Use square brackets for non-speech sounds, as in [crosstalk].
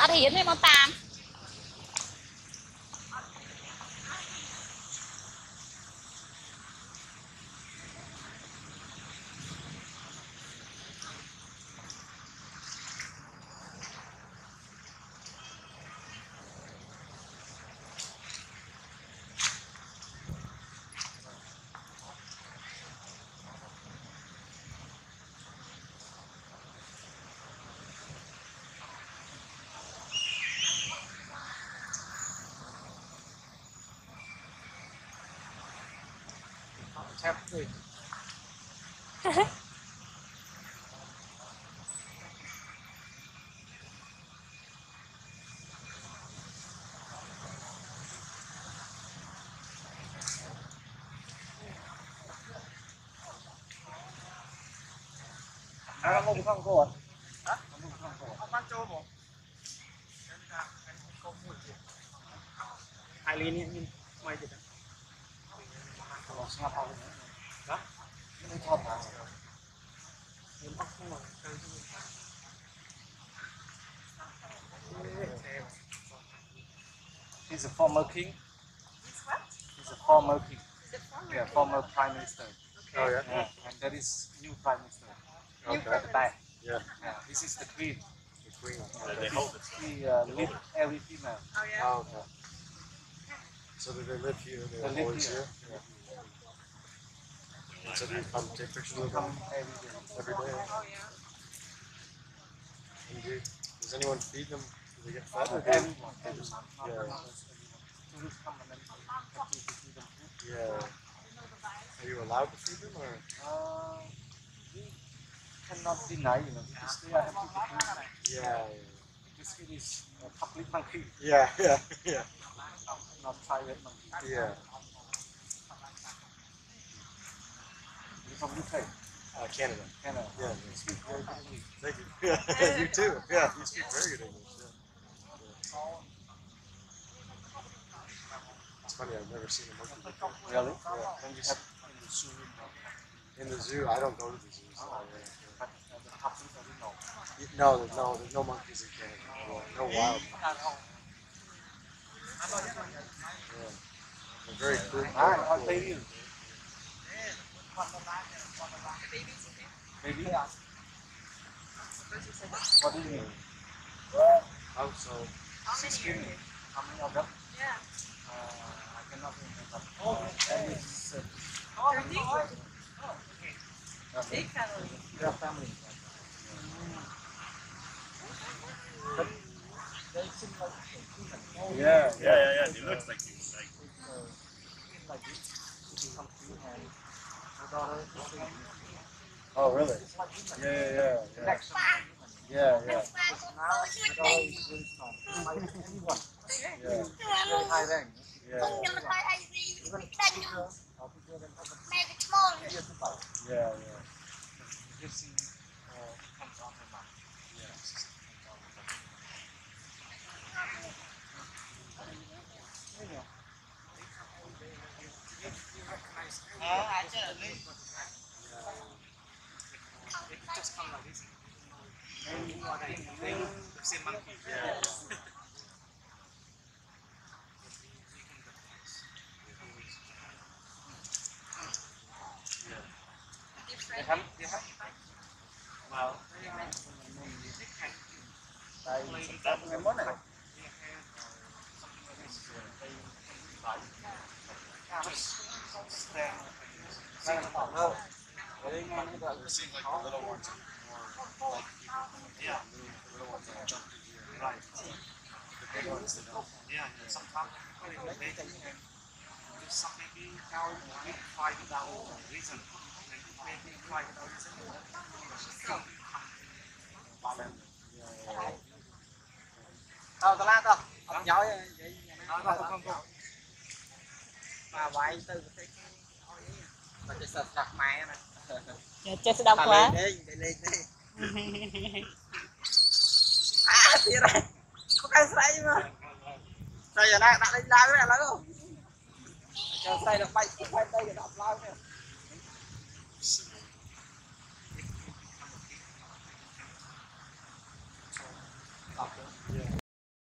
អត់រៀនទេមកតាម xem gì À, không không cô Hả? Không không cô. Không ăn chô bộ. Ai liên nhưng mày thì đó. He's a former king. He's what? He's a former king. Is it former? Yeah, former prime minister. Okay. Oh, yeah? Yeah, and that is new prime minister. New Okay. prime At the back. Yeah. Yeah, this is the queen. The queen. Yeah, they hold it. She uh, lead every female. Oh yeah. Oh, okay. So do they live here? They're They live always here. here? And so do you come take pictures of them every day. Oh yeah. And do, does anyone feed them? Do they get fed? Or do Everyone. Yeah. everyone. Tourists come and then happy to see them. yeah. Are you allowed to feed them or? Uh, we cannot deny, you know, because they are happy to do that. Yeah. Because it is a public monkey, Yeah. [laughs] Yeah. Yeah. not private monkey. Yeah. From UK, Uh, Canada. Canada. Yeah. You speak very good English. Thank [laughs] you. Yeah. you too. Yeah. You speak very good English. Yeah. yeah. It's funny. I've never seen a monkey before. Really? Yeah. Then you have in the zoo, In the zoo, I don't go to the zoos. Oh, yeah, yeah. but the public doesn't know. Y- No, there's no, there's no monkeys in Canada. Yeah, No wild monkeys. Yeah. They're very cool. The babies in there. Maybe. Suppose you said. What do you mean? Oh, so How many are there? How many of them? Yeah. Uh, I cannot remember. Oh, that is uh, Thirty. uh, Big family. their family. But they seem like human. Yeah, yeah, yeah. It looks like you. Like, uh, like this. She become free and her daughter is free. Oh, really? It's like human. Yeah, yeah, yeah. Next to human. Yeah, yeah. Because now same monkey. Yeah. Để. Vào. Đây, mình đã món này obstacle. Yeah, sometimes they if somebody now will try without reason, and if they will try without reason, tao tao la tao ông giỏi vậy không không không mà vậy từ cái mà cái sập sập mẹ nè chết đông quá đi đi đi [laughs] à tira ៅស្រីមកស្រីយ៉ាងណាដាក់លេខឡើងឥឡូវចៅស្រីដល់បាច់បាច់ទៅដាក់ឡើងនេះអត់